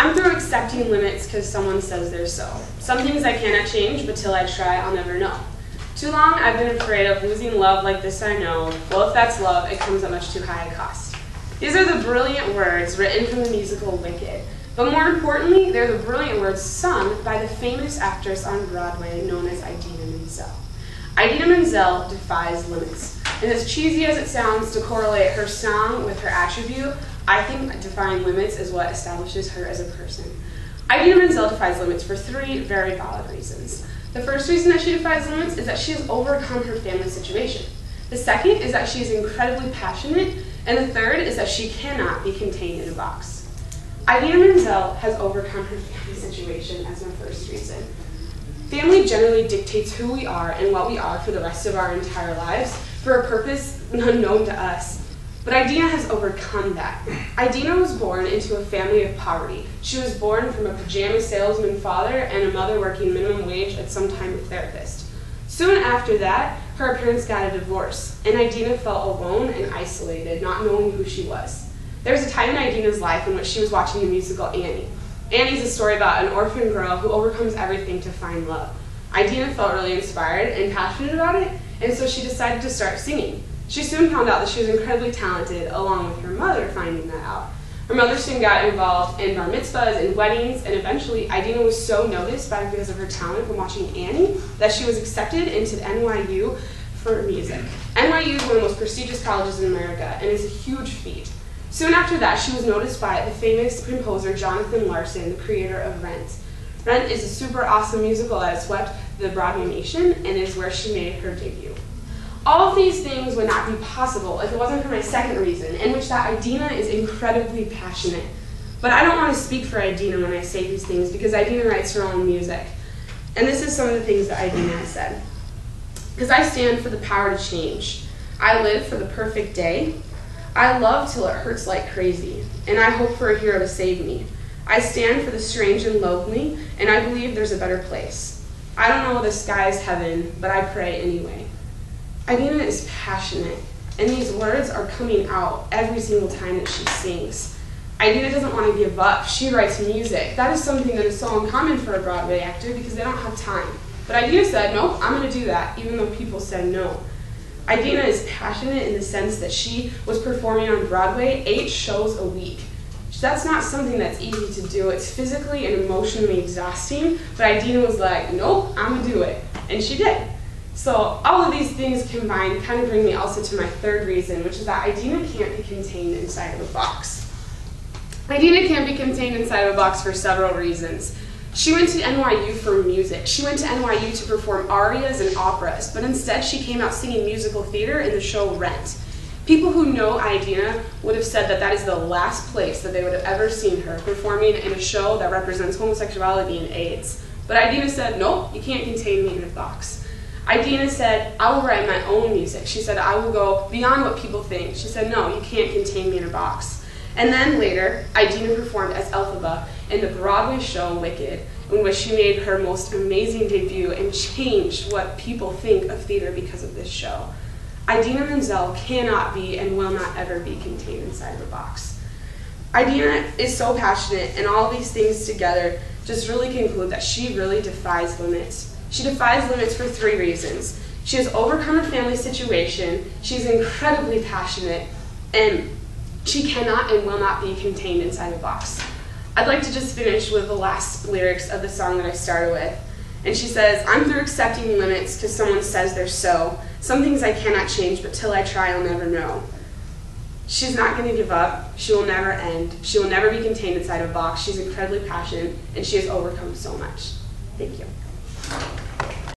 I'm through accepting limits because someone says they're so. Some things I cannot change, but till I try, I'll never know. Too long I've been afraid of losing love like this I know. Well, if that's love, it comes at much too high a cost. These are the brilliant words written from the musical Wicked. But more importantly, they're the brilliant words sung by the famous actress on Broadway known as Idina Menzel. Idina Menzel defies limits. And as cheesy as it sounds to correlate her song with her attribute, I think defying limits is what establishes her as a person. Idina Menzel defies limits for three very valid reasons. The first reason that she defies limits is that she has overcome her family situation. The second is that she is incredibly passionate, and the third is that she cannot be contained in a box. Idina Menzel has overcome her family situation as my first reason. Family generally dictates who we are and what we are for the rest of our entire lives for a purpose unknown to us. But Idina has overcome that. Idina was born into a family of poverty. She was born from a pajama salesman father and a mother working minimum wage at some time a therapist. Soon after that, her parents got a divorce, and Idina felt alone and isolated, not knowing who she was. There was a time in Idina's life in which she was watching the musical Annie. Annie's a story about an orphan girl who overcomes everything to find love. Idina felt really inspired and passionate about it, and so she decided to start singing. She soon found out that she was incredibly talented, along with her mother finding that out. Her mother soon got involved in bar mitzvahs and weddings, and eventually Idina was so noticed by because of her talent from watching Annie that she was accepted into NYU for music. NYU is one of the most prestigious colleges in America and is a huge feat. Soon after that, she was noticed by the famous composer Jonathan Larson, the creator of Rent. Rent is a super awesome musical that swept the Broadway nation and is where she made her debut. All of these things would not be possible if it wasn't for my second reason, in which that Idina is incredibly passionate. But I don't want to speak for Idina when I say these things because Idina writes her own music. And this is some of the things that Idina has said. Because I stand for the power to change. I live for the perfect day. I love till it hurts like crazy, and I hope for a hero to save me. I stand for the strange and lonely, and I believe there's a better place. I don't know the sky's heaven, but I pray anyway. Idina is passionate, and these words are coming out every single time that she sings. Idina doesn't want to give up. She writes music. That is something that is so uncommon for a Broadway actor because they don't have time. But Idina said, nope, I'm going to do that, even though people said no. Idina is passionate in the sense that she was performing on Broadway eight shows a week. That's not something that's easy to do. It's physically and emotionally exhausting, but Idina was like, nope, I'm going to do it. And she did. So all of these things combined kind of bring me also to my third reason, which is that Idina can't be contained inside of a box. Idina can't be contained inside of a box for several reasons. She went to NYU for music. She went to NYU to perform arias and operas, but instead she came out singing musical theater in the show Rent. People who know Idina would have said that that is the last place that they would have ever seen her performing in a show that represents homosexuality and AIDS. But Idina said, nope, you can't contain me in a box. Idina said, I will write my own music. She said, I will go beyond what people think. She said, no, you can't contain me in a box. And then later, Idina performed as Elphaba in the Broadway show Wicked, in which she made her most amazing debut and changed what people think of theater because of this show. Idina Menzel cannot be and will not ever be contained inside of a box. Idina is so passionate, and all these things together just really conclude that she really defies limits. She defies limits for three reasons. She has overcome her family situation, she's incredibly passionate, and she cannot and will not be contained inside a box. I'd like to just finish with the last lyrics of the song that I started with. And she says, I'm through accepting limits because someone says they're so. Some things I cannot change, but till I try, I'll never know. She's not going to give up. She will never end. She will never be contained inside a box. She's incredibly passionate, and she has overcome so much. Thank you.